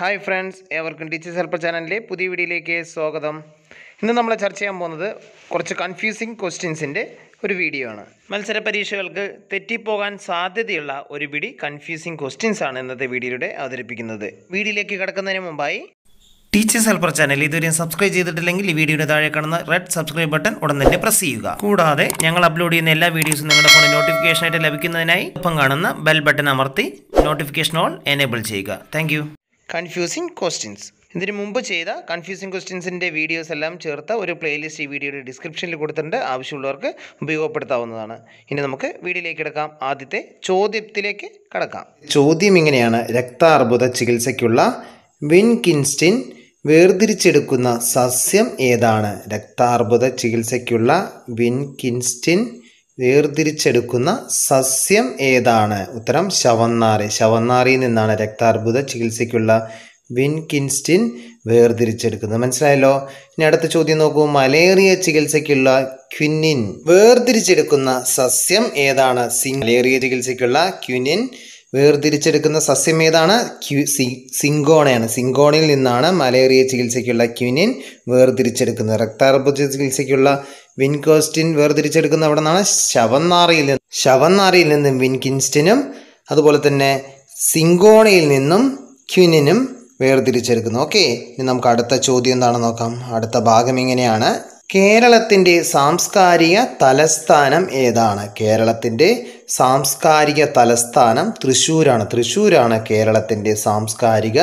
Hi friends ഏവർക്കും teachers helper ചാനലിലെ പുതിയ വീഡിയോയിലേക്ക് സ്വാഗതം. ഇന്ന് നമ്മൾ ചർച്ച ചെയ്യാൻ പോകുന്നത് കുറച്ച് കൺഫ്യൂസിങ് ക്വസ്റ്റ്യൻസിന്റെ ഒരു വീഡിയോ ആണ്. മത്സര പരീക്ഷകൾക്ക് തെറ്റിപ്പോകാൻ സാധ്യതയുള്ള ഒരു പിടി കൺഫ്യൂസിങ് ക്വസ്റ്റ്യൻസ് ആണ് ഇന്നത്തെ വീഡിയോയിലൂടെ അവതരിപ്പിക്കുന്നത്. വീഡിയോയിലേക്ക് കിടക്കുന്നതിന് മുമ്പായി ടീച്ചേഴ്സ് ഹെൽപ്പർ ചാനൽ ഇതുവരെയും സബ്സ്ക്രൈബ് ചെയ്തിട്ടില്ലെങ്കിൽ ഈ വീഡിയോയുടെ താഴെ കാണുന്ന റെഡ് സബ്സ്ക്രൈബ് ബട്ടൺ ഉടൻ തന്നെ പ്രസ് ചെയ്യുക. കൂടാതെ ഞങ്ങൾ അപ്ലോഡ് ചെയ്യുന്ന എല്ലാ വീഡിയോസും നിങ്ങളുടെ ഫോണിൽ നോട്ടിഫിക്കേഷനായിട്ട് ലഭിക്കുന്നതിനായി ഒപ്പം കാണുന്ന ബെൽ ബട്ടൺ അമർത്തി നോട്ടിഫിക്കേഷൻ ഓൾ എനേബിൾ ചെയ്യുക. താങ്ക് കൺഫ്യൂസിങ് ക്വസ്റ്റ്യൻസ് ഇതിന് മുമ്പ് ചെയ്ത കൺഫ്യൂസിങ് ക്വസ്റ്റ്യൻസിന്റെ വീഡിയോസ് എല്ലാം ചേർത്ത ഒരു പ്ലേലിസ്റ്റ് ഈ വീഡിയോയുടെ ഡിസ്ക്രിപ്ഷനിൽ കൊടുത്തിട്ടുണ്ട്. ആവശ്യമുള്ളവർക്ക് ഉപയോഗപ്പെടുത്താവുന്നതാണ്. ഇനി നമുക്ക് വീഡിയോയിലേക്ക് കിടക്കാം. ആദ്യത്തെ ചോദ്യത്തിലേക്ക് കടക്കാം. ചോദ്യം ഇങ്ങനെയാണ്. രക്താർബുദ ചികിത്സയ്ക്കുള്ള വിൻകിൻസ്റ്റിൻ വേർതിരിച്ചെടുക്കുന്ന സസ്യം ഏതാണ്? രക്താർബുദ ചികിത്സയ്ക്കുള്ള വിൻകിൻസ്റ്റിൻ വേർതിരിച്ചെടുക്കുന്ന സസ്യം ഏതാണ്? ഉത്തരം ശവന്നാറി. ശവന്നാറിയിൽ നിന്നാണ് രക്താർബുദ ചികിത്സയ്ക്കുള്ള വിൻകിൻസ്റ്റിൻ വേർതിരിച്ചെടുക്കുന്നത്. മനസ്സിലായല്ലോ? ഇനി അടുത്ത ചോദ്യം നോക്കൂ. മലേറിയ ചികിത്സയ്ക്കുള്ള ക്വിനിൻ വേർതിരിച്ചെടുക്കുന്ന സസ്യം ഏതാണ്? സിങ് മലേറിയ ചികിത്സയ്ക്കുള്ള ക്വിനിൻ വേർതിരിച്ചെടുക്കുന്ന സസ്യം ഏതാണ്? Q C സിങ്കോണയാണ്. സിങ്കോണയിൽ നിന്നാണ് മലേറിയ ചികിത്സയ്ക്കുള്ള ക്യുനിൻ വേർതിരിച്ചെടുക്കുന്നത്. രക്താർബുദ ചികിത്സയ്ക്കുള്ള വിൻകോസ്റ്റിൻ വേർതിരിച്ചെടുക്കുന്ന അവിടെ നിന്നാണ് ശവന്നാറിയിൽ നിന്ന് ശവന്നാറിയിൽ നിന്നും വിൻകിൻസ്റ്റിനും അതുപോലെ തന്നെ സിങ്കോണയിൽ നിന്നും ക്വിനിനും വേർതിരിച്ചെടുക്കുന്നു. ഓക്കെ ഇനി നമുക്ക് അടുത്ത ചോദ്യം എന്താണെന്ന് നോക്കാം. അടുത്ത ഭാഗം ഇങ്ങനെയാണ്. കേരളത്തിന്റെ സാംസ്കാരിക തലസ്ഥാനം ഏതാണ്? കേരളത്തിന്റെ സാംസ്കാരിക തലസ്ഥാനം തൃശ്ശൂരാണ്. തൃശ്ശൂരാണ് കേരളത്തിന്റെ സാംസ്കാരിക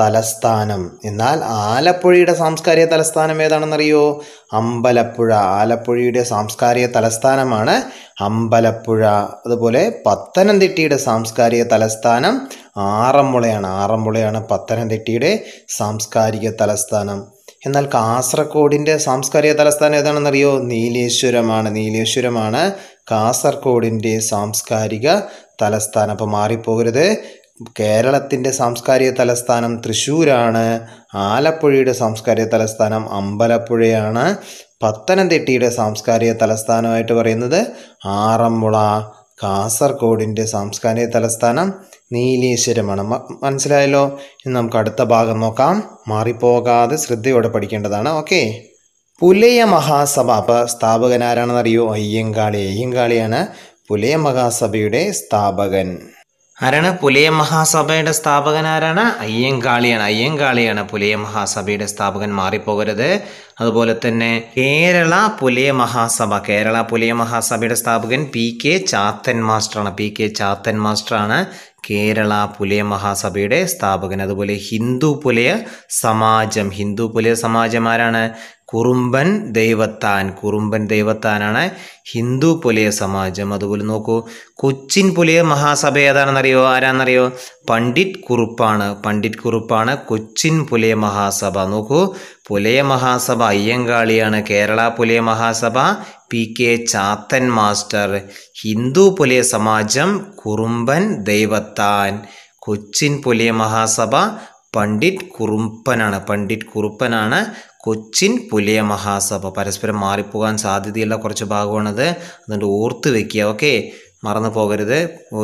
തലസ്ഥാനം. എന്നാൽ ആലപ്പുഴയുടെ സാംസ്കാരിക തലസ്ഥാനം ഏതാണെന്നറിയോ? അമ്പലപ്പുഴ. ആലപ്പുഴയുടെ സാംസ്കാരിക തലസ്ഥാനമാണ് അമ്പലപ്പുഴ. അതുപോലെ പത്തനംതിട്ടയുടെ സാംസ്കാരിക തലസ്ഥാനം ആറന്മുളയാണ്. ആറന്മുളയാണ് പത്തനംതിട്ടയുടെ സാംസ്കാരിക തലസ്ഥാനം. എന്നാൽ കാസർഗോഡിന്റെ സാംസ്കാരിക തലസ്ഥാനം ഏതാണെന്നറിയോ? നീലേശ്വരമാണ്. നീലേശ്വരമാണ് കാസർഗോഡിന്റെ സാംസ്കാരിക തലസ്ഥാനം. അപ്പോൾ മാറിപ്പോകരുത്. കേരളത്തിന്റെ സാംസ്കാരിക തലസ്ഥാനം തൃശ്ശൂരാണ്. ആലപ്പുഴയുടെ സാംസ്കാരിക തലസ്ഥാനം അമ്പലപ്പുഴയാണ്. പത്തനംതിട്ടയുടെ സാംസ്കാരിക തലസ്ഥാനമായിട്ട് പറയുന്നത് ആറന്മുള കാസർഗോഡിന്റെ സാംസ്കാരിക തലസ്ഥാനം നീലേശ്വരമാണ്. മനസ്സിലായല്ലോ? ഇനി നമുക്ക് അടുത്ത ഭാഗം നോക്കാം. മാറിപ്പോകാതെ ശ്രദ്ധയോടെ പഠിക്കേണ്ടതാണ്. ഓക്കെ. പുലയ മഹാസഭ. അപ്പോൾ സ്ഥാപകൻ ആരാണെന്നറിയോ അയ്യങ്കാളി. അയ്യങ്കാളിയാണ് പുലയ മഹാസഭയുടെ സ്ഥാപകൻ. ആരാണ്? പുലയ മഹാസഭയുടെ സ്ഥാപകൻ ആരാണ്? അയ്യങ്കാളിയാണ്. അയ്യങ്കാളിയാണ് പുലയ മഹാസഭയുടെ സ്ഥാപകൻ. മാറിപ്പോകരുത്. അതുപോലെ തന്നെ കേരള പുലയ മഹാസഭ. കേരള പുലയ മഹാസഭയുടെ സ്ഥാപകൻ പി കെ ചാത്തൻ മാസ്റ്ററാണ്. പി കെ ചാത്തൻ മാസ്റ്ററാണ്. കേരള പുലയ മഹാസഭയുടെ സ്ഥാപകൻ. അതുപോലെ ഹിന്ദു പുലയ സമാജം. ഹിന്ദു പുലയ സമാജം ആരാണ്? കുറുമ്പൻ ദൈവത്താൻ. കുറുമ്പൻ ദൈവത്താനാണ് ഹിന്ദു പുലയ സമാജം. അതുപോലെ നോക്കൂ കൊച്ചിൻ പുലയ മഹാസഭ ഏതാണെന്നറിയോ? ആരാണെന്നറിയോ? പണ്ഡിറ്റ് കുറുപ്പാണ്. പണ്ഡിറ്റ് കുറുപ്പാണ് കൊച്ചിൻ പുലയ മഹാസഭ. നോക്കൂ Pulaya Mahasabha അയ്യങ്കാളിയാണ് Kerala Pulaya Mahasabha P K Chathan master. Hindu Pulaya Samajam Kurumban Daivathan. Cochin Pulaya Mahasabha Pandit കുറുപ്പനാണ്. Pandit കുറുപ്പനാണ് കൊച്ചിൻ പുലിയ മഹാസഭ. പരസ്പരം മാറിപ്പോകാൻ സാധ്യതയുള്ള കുറച്ച് ഭാഗമാണത്. അതുകൊണ്ട് ഓർത്ത് വെക്കുക. ഓക്കെ? മറന്നു പോകരുത്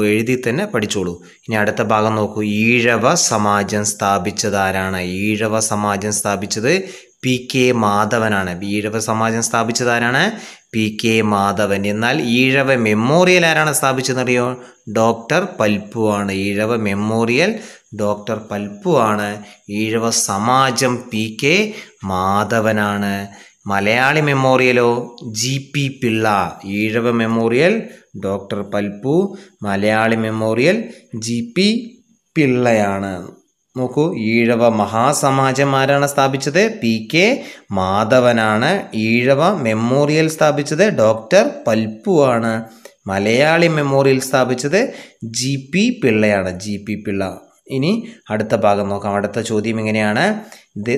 എഴുതി തന്നെ പഠിച്ചോളൂ. ഇനി അടുത്ത ഭാഗം നോക്കൂ. ഈഴവ സമാജം സ്ഥാപിച്ചത് ആരാണ് ഈഴവ സമാജം സ്ഥാപിച്ചത് പി കെ മാധവനാണ്. ഈഴവ സമാജം സ്ഥാപിച്ചത് ആരാണ് പി കെ മാധവൻ. എന്നാൽ ഈഴവ മെമ്മോറിയൽ ആരാണ് സ്ഥാപിച്ചതെന്നറിയോ? ഡോക്ടർ പൽപ്പു ആണ് ഈഴവ മെമ്മോറിയൽ ഡോക്ടർ പൽപ്പു ആണ് ഈഴവ സമാജം പി കെ മാധവനാണ്. Malayali മെമ്മോറിയലോ? G P Pillai. Ezhava memorial doctor Palpu Malayali memorial G P പിള്ളയാണ്. നോക്കൂ ഈഴവ മഹാസമാജം ആരാണ് സ്ഥാപിച്ചത്? പി കെ മാധവനാണ് ഈഴവ മെമ്മോറിയൽ സ്ഥാപിച്ചത്. ഡോക്ടർ പൽപ്പു ആണ് മലയാളി മെമ്മോറിയൽ സ്ഥാപിച്ചത്. ജി പി പിള്ളയാണ് ജി പി പിള്ള. ഇനി അടുത്ത ഭാഗം നോക്കാം. അടുത്ത ചോദ്യം ഇങ്ങനെയാണ്.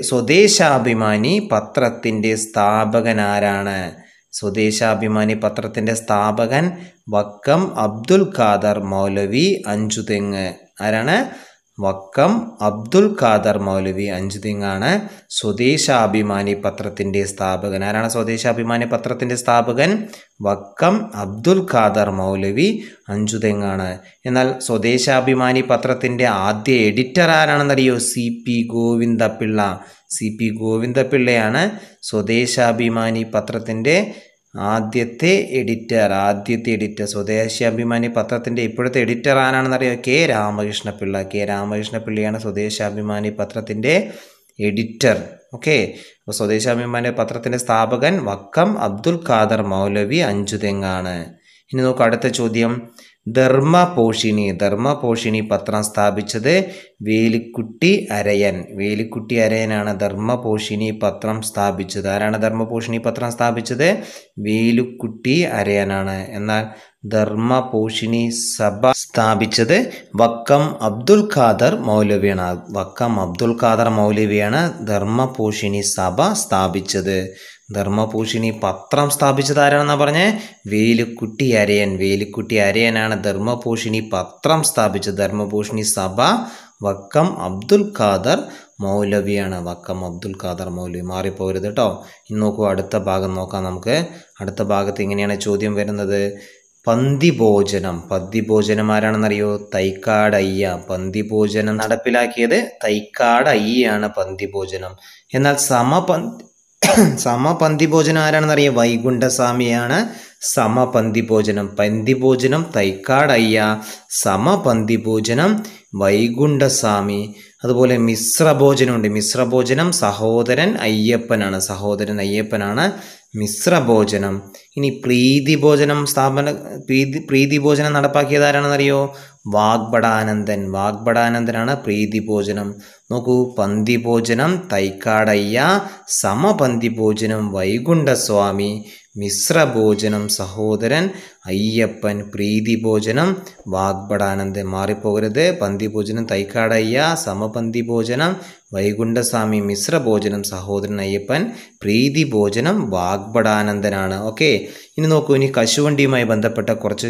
സ്വദേശാഭിമാനി പത്രത്തിന്റെ സ്ഥാപകൻ ആരാണ് സ്വദേശാഭിമാനി പത്രത്തിന്റെ സ്ഥാപകൻ വക്കം അബ്ദുൽ ഖാദർ മൗലവി അഞ്ചുതെങ്ങ്. ആരാണ്? വക്കം അബ്ദുൽ ഖാദർ മൗലവി അഞ്ചുതിങ്ങാണ് സ്വദേശാഭിമാനി പത്രത്തിന്റെ സ്ഥാപകൻ. ആരാണ് സ്വദേശാഭിമാനി പത്രത്തിന്റെ സ്ഥാപകൻ? വക്കം അബ്ദുൽ ഖാദർ മൗലവി അഞ്ചുതെങ്ങാണ്. എന്നാൽ സ്വദേശാഭിമാനി പത്രത്തിന്റെ ആദ്യ editor ആരാണെന്നറിയോ? C P Govindapillai. C P ഗോവിന്ദപിള്ളയാണ് Swadeshabhimani പത്രത്തിന്റെ ആദ്യത്തെ എഡിറ്റർ. ആദ്യത്തെ എഡിറ്റർ സ്വദേശാഭിമാനി പത്രത്തിന്റെ ഇപ്പോഴത്തെ എഡിറ്റർ ആരാണെന്നറിയോ? കെ രാമകൃഷ്ണപിള്ള. കെ രാമകൃഷ്ണപിള്ളയാണ് സ്വദേശാഭിമാനി പത്രത്തിന്റെ എഡിറ്റർ. ഓക്കെ? അപ്പോൾ സ്വദേശാഭിമാനി പത്രത്തിന്റെ സ്ഥാപകൻ വക്കം അബ്ദുൽ ഖാദർ മൗലവി അഞ്ചുതെങ്ങാണ്? ഇനി നോക്കുക അടുത്ത ചോദ്യം. ധർമ്മപോഷിണി. ധർമ്മപോഷിണി പത്രം സ്ഥാപിച്ചത് വേലിക്കുട്ടി അരയൻ. വേലിക്കുട്ടി അരയനാണ് ധർമ്മപോഷിണി പത്രം സ്ഥാപിച്ചത്. ആരാണ് ധർമ്മപോഷിണി പത്രം സ്ഥാപിച്ചത്? വേലുക്കുട്ടി അരയനാണ്. എന്നാൽ ധർമ്മപോഷിണി സഭ സ്ഥാപിച്ചത് വക്കം അബ്ദുൽ ഖാദർ മൗലവിയാണ്. വക്കം അബ്ദുൽ ഖാദർ മൗലവിയാണ് ധർമ്മപോഷിണി സഭ സ്ഥാപിച്ചത്. ധർമ്മഭൂഷണി പത്രം സ്ഥാപിച്ചത് ആരാണെന്നാ പറഞ്ഞേ? വേലുക്കുട്ടി അരയൻ. വേലുക്കുട്ടി അരയനാണ് ധർമ്മഭൂഷണി പത്രം സ്ഥാപിച്ചത്. ധർമ്മഭൂഷണി സഭ വക്കം അബ്ദുൽ ഖാദർ മൗലവിയാണ്. വക്കം അബ്ദുൽ ഖാദർ മൗലവി. മാറിപ്പോകരുത് കേട്ടോ. ഇനി നോക്കൂ അടുത്ത ഭാഗം നോക്കാം നമുക്ക്. അടുത്ത ഭാഗത്ത് ഇങ്ങനെയാണ് ചോദ്യം വരുന്നത്. പന്തിഭോജനം. പന്തിഭോജനം ആരാണെന്നറിയോ? തൈക്കാട് അയ്യ പന്തിഭോജനം നടപ്പിലാക്കിയത് തൈക്കാട് അയ്യാണ് പന്തിഭോജനം. എന്നാൽ സമപന്തി സമപന്തി ഭോജനം ആരാണെന്നറിയാം? വൈകുണ്ഠസ്വാമിയാണ്. സമപന്തി ഭോജനം പന്തി ഭോജനം തൈക്കാടയ്യ. സമപന്തി ഭോജനം വൈകുണ്ഠസ്വാമി. അതുപോലെ മിശ്രഭോജനമുണ്ട്. മിശ്രഭോജനം സഹോദരൻ അയ്യപ്പനാണ്. സഹോദരൻ അയ്യപ്പനാണ്. മിശ്രഭോജനം. ഇനി പ്രീതി ഭോജനം സ്ഥാപന പ്രീതി പ്രീതി ഭോജനം നടപ്പാക്കിയത് ആരാണെന്നറിയോ വാഗ്ബടാനന്ദൻ വാഗ്ബടാനന്ദനാണ് പ്രീതി ഭോജനം നോക്കൂ പന്തിഭോജനം തൈക്കാടയ്യ സമപന്തിഭോജനം വൈകുണ്ഠസ്വാമി. മിശ്രഭോജനം സഹോദരൻ അയ്യപ്പൻ പ്രീതി ഭോജനം വാഗ്ബടാനന്ദൻ മാറിപ്പോകരുത്. പന്തി ഭോജനം തൈക്കാടയ്യ. സമപന്തി ഭോജനം വൈകുണ്ഠസ്വാമി മിശ്രഭോജനം സഹോദരൻ അയ്യപ്പൻ പ്രീതി ഭോജനം വാഗ്ബടാനന്ദനാണ് ഓക്കെ? ഇനി നോക്കൂ ഇനി കശുവണ്ടിയുമായി ബന്ധപ്പെട്ട കുറച്ച്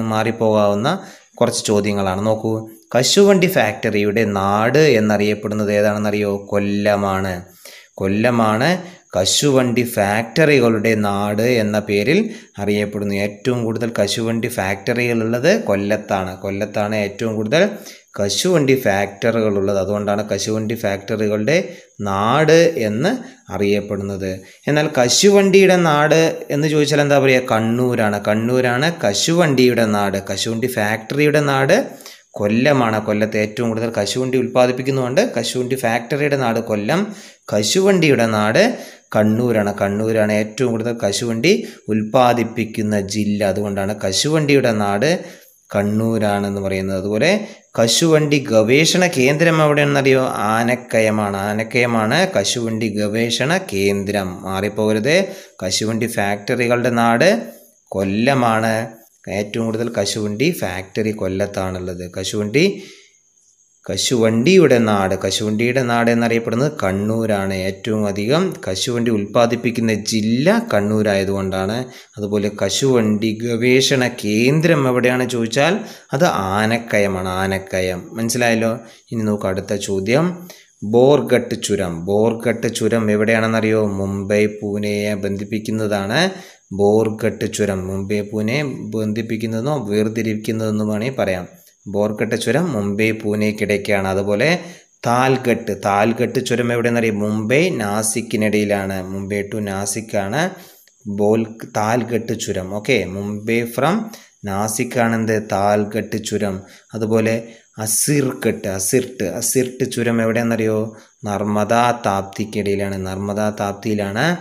മാറിപ്പോകാവുന്ന കുറച്ച് ചോദ്യങ്ങളാണ്. നോക്കൂ കശുവണ്ടി ഫാക്ടറിയുടെ നാട് എന്നറിയപ്പെടുന്നത് ഏതാണെന്നറിയോ? കൊല്ലമാണ്. കൊല്ലമാണ് കശുവണ്ടി ഫാക്ടറികളുടെ നാട് എന്ന പേരിൽ അറിയപ്പെടുന്നു. ഏറ്റവും കൂടുതൽ കശുവണ്ടി ഫാക്ടറികളുള്ളത് കൊല്ലത്താണ്. കൊല്ലത്താണ് ഏറ്റവും കൂടുതൽ കശുവണ്ടി ഫാക്ടറികളുള്ളത്. അതുകൊണ്ടാണ് കശുവണ്ടി ഫാക്ടറികളുടെ നാട് എന്ന് അറിയപ്പെടുന്നത്. എന്നാൽ കശുവണ്ടിയുടെ നാട് എന്ന് ചോദിച്ചാൽ എന്താ പറയുക? കണ്ണൂരാണ്. കണ്ണൂരാണ് കശുവണ്ടിയുടെ നാട്. കശുവണ്ടി ഫാക്ടറിയുടെ നാട് കൊല്ലമാണ്. കൊല്ലത്ത് ഏറ്റവും കൂടുതൽ കശുവണ്ടി ഉൽപ്പാദിപ്പിക്കുന്നുണ്ട്. കശുവണ്ടി ഫാക്ടറിയുടെ നാട് കൊല്ലം കശുവണ്ടിയുടെ നാട് കണ്ണൂരാണ്. കണ്ണൂരാണ് ഏറ്റവും കൂടുതൽ കശുവണ്ടി ഉൽപ്പാദിപ്പിക്കുന്ന ജില്ല. അതുകൊണ്ടാണ് കശുവണ്ടിയുടെ നാട് കണ്ണൂരാണെന്ന് പറയുന്നത്. അതുപോലെ കശുവണ്ടി ഗവേഷണ കേന്ദ്രം എവിടെയാണെന്നറിയോ? ആനക്കയമാണ്. ആനക്കയമാണ് കശുവണ്ടി ഗവേഷണ കേന്ദ്രം. മാറിപ്പോകരുത്. കശുവണ്ടി ഫാക്ടറികളുടെ നാട് കൊല്ലമാണ്. ഏറ്റവും കൂടുതൽ കശുവണ്ടി ഫാക്ടറി കൊല്ലത്താണുള്ളത്. കശുവണ്ടി കശുവണ്ടിയുടെ നാട് കശുവണ്ടിയുടെ നാട് എന്നറിയപ്പെടുന്നത് കണ്ണൂരാണ്. ഏറ്റവും അധികം കശുവണ്ടി ഉൽപ്പാദിപ്പിക്കുന്ന ജില്ല കണ്ണൂരായതുകൊണ്ടാണ്. അതുപോലെ കശുവണ്ടി ഗവേഷണ കേന്ദ്രം എവിടെയാണ് ചോദിച്ചാൽ അത് ആനക്കയമാണ് ആനക്കയം. മനസ്സിലായല്ലോ? ഇനി നോക്ക് അടുത്ത ചോദ്യം. ബോർഗട്ട് ചുരം. ബോർഗട്ട് ചുരം എവിടെയാണെന്നറിയോ? മുംബൈ പൂനെയെ ബന്ധിപ്പിക്കുന്നതാണ്. ബോർഗട്ട് ചുരം. മുംബൈ പൂനെ ബന്ധിപ്പിക്കുന്നതെന്നോ വേർതിരിക്കുന്നതെന്നോ വേണമെങ്കിൽ പറയാം. ബോർഗട്ട് ചുരം മുംബൈ പൂനെക്കിടയ്ക്കാണ്. അതുപോലെ താൽഗട്ട് താൽഗട്ട് ചുരം എവിടെയെന്നറിയാം? മുംബൈ നാസിക്കിനിടയിലാണ്. മുംബൈ ടു നാസിക്കാണ് ബോൽ താൽഗട്ട് ചുരം. ഓക്കെ മുംബൈ ഫ്രം നാസിക്കാണ് എന്ത് താൽഗട്ട് ചുരം. അതുപോലെ അസിർഘട്ട് അസിർട്ട്. അസിർട്ട് ചുരം എവിടെയെന്നറിയോ? നർമ്മദാ താപ്തിക്കിടയിലാണ്. നർമ്മദാ താപ്തിയിലാണ്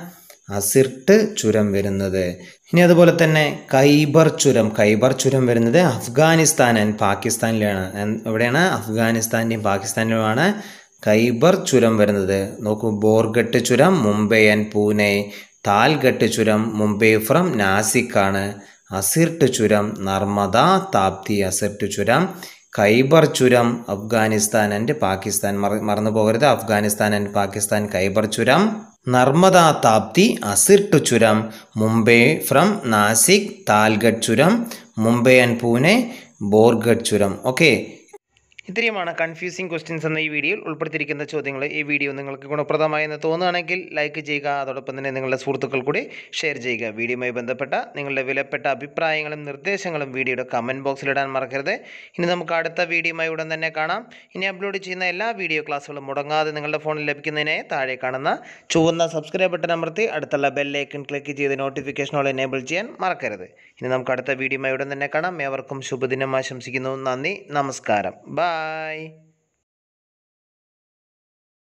അസിർട്ട് ചുരം വരുന്നത്. ഇനി അതുപോലെ തന്നെ കൈബർ ചുരം. കൈബർ ചുരം വരുന്നത് അഫ്ഗാനിസ്ഥാൻ ആൻഡ് പാകിസ്ഥാനിലാണ്. എവിടെയാണ് അഫ്ഗാനിസ്ഥാന്റെയും പാകിസ്ഥാനിലുമാണ് കൈബർ ചുരം വരുന്നത്. നോക്കൂ ബോർഗട്ട് ചുരം മുംബൈ ആൻഡ് പൂനെ. താൽഗട്ട് ചുരം മുംബൈ ഫ്രം നാസിക്കാണ്. അസിർട്ട് ചുരം നർമ്മദ താപ്തി അസിർട്ട് ചുരം. ഖൈബർ ചുരം അഫ്ഗാനിസ്ഥാൻ ആൻഡ് പാകിസ്ഥാൻ. മറ- മറന്നു പോകരുത് അഫ്ഗാനിസ്ഥാൻ ആൻഡ് പാകിസ്ഥാൻ ഖൈബർ ചുരം. നർമ്മദ താപ്തി അസിർട്ട് ചുരം മുംബൈ ഫ്രം നാസിക് താൽഗഡ് ചുരം മുംബൈ ആൻഡ് പൂനെ ബോർഗഡ് ചുരം. ഓക്കെ ഇത്രയുമാണ് കൺഫ്യൂസിങ് ക്വസ്റ്റ്യൻസ് എന്ന ഈ വീഡിയോയിൽ ഉൾപ്പെടുത്തിയിരിക്കുന്ന ചോദ്യങ്ങൾ ഈ വീഡിയോ നിങ്ങൾക്ക് ഗുണപ്രദമായെന്ന് തോന്നുകയാണെങ്കിൽ ലൈക്ക് ചെയ്യുക. അതോടൊപ്പം തന്നെ നിങ്ങളുടെ സുഹൃത്തുക്കൾ കൂടി ഷെയർ ചെയ്യുക. വീഡിയോയുമായി ബന്ധപ്പെട്ട നിങ്ങളുടെ വിലപ്പെട്ട അഭിപ്രായങ്ങളും നിർദ്ദേശങ്ങളും വീഡിയോയുടെ കമന്റ് ബോക്സിലിടാൻ മറക്കരുത്. ഇനി നമുക്ക് അടുത്ത വീഡിയോയുമായി ഉടൻ തന്നെ കാണാം. ഇനി അപ്ലോഡ് ചെയ്യുന്ന എല്ലാ വീഡിയോ ക്ലാസ്സുകളും മുടങ്ങാതെ നിങ്ങളുടെ ഫോണിൽ ലഭിക്കുന്നതിനെ താഴെ കാണുന്ന ചുവന്ന സബ്സ്ക്രൈബ് ബട്ടൺ അമർത്തി അടുത്തുള്ള ബെല്ലൈക്കൺ ക്ലിക്ക് ചെയ്ത് നോട്ടിഫിക്കേഷൻ ഓൾ എനേബിൾ ചെയ്യാൻ മറക്കരുത്. ഇനി നമുക്ക് അടുത്ത വീഡിയോയുമായി ഉടൻ തന്നെ കാണാം. ഏവർക്കും ശുഭദിനം ആശംസിക്കുന്നു. നന്ദി. നമസ്കാരം. Bye.